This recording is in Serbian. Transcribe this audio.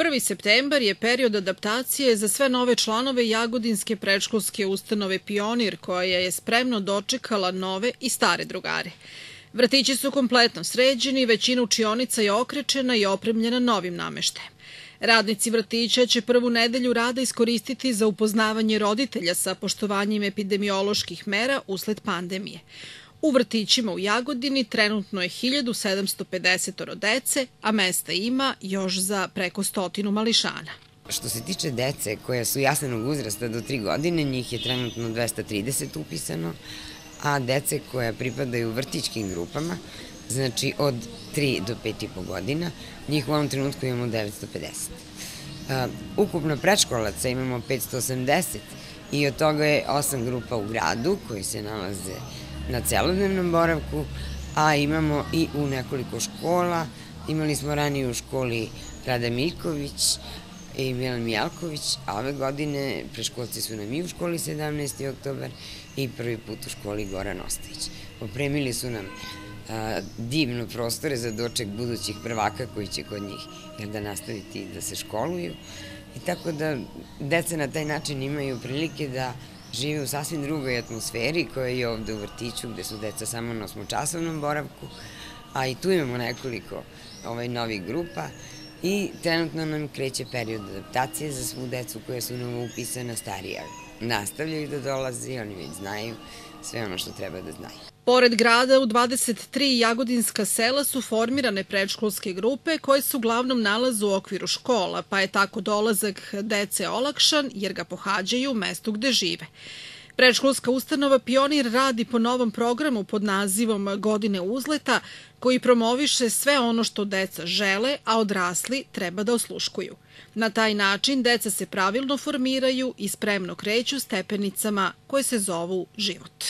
1. septembar je period adaptacije za sve nove članove Jagodinske predškolske ustanove Pionir, koja je spremno dočekala nove i stare drugare. Vrtići su kompletno sređeni, većina učionica je okrečena i opremljena novim nameštajem. Radnici vrtića će prvu nedelju rada iskoristiti za upoznavanje roditelja sa poštovanjem epidemioloških mera usled pandemije. U vrtićima u Jagodini trenutno je 1750 dece, a mesta ima još za preko stotinu mališana. Što se tiče dece koja su jasnenog uzrasta do 3 godine, njih je trenutno 230 upisano, a dece koja pripadaju vrtićkim grupama, znači od 3 do 5,5 godina, njih u ovom trenutku imamo 950. ukupno predškolaca imamo 580 i od toga je 8 grupa u gradu koji se nalaze na celodnevnom boravku, a imamo i u nekoliko škola. Imali smo ranije u školi Rada Miljković i Milan Mijalković, a ove godine preškolci su nam i u školi 17. oktober i prvi put u školi Goran Ostajić. Opremili su nam divno prostore za doček budućih prvaka koji će kod njih da nastaviti da se školuju. I tako da deca na taj način imaju prilike da žive u sasvim drugoj atmosferi koja je ovde u vrtiću gde su deca samo na osmočasovnom boravku, a i tu imamo nekoliko ovaj, novih grupa i trenutno nam kreće period adaptacije za svu decu koja su novo upisana starija. Nastavljaju da dolazi, oni već znaju sve ono što treba da znaju. Pored grada u 23 jagodinska sela su formirane predškolske grupe koje se uglavnom nalaze u okviru škola, pa je tako dolazak dece olakšan jer ga pohađaju u mestu gde žive. Predškolska ustanova Pionir radi po novom programu pod nazivom Godine uzleta, koji promoviše sve ono što deca žele, a odrasli treba da osluškuju. Na taj način deca se pravilno formiraju i spremno kreću stepenicama koje se zovu život.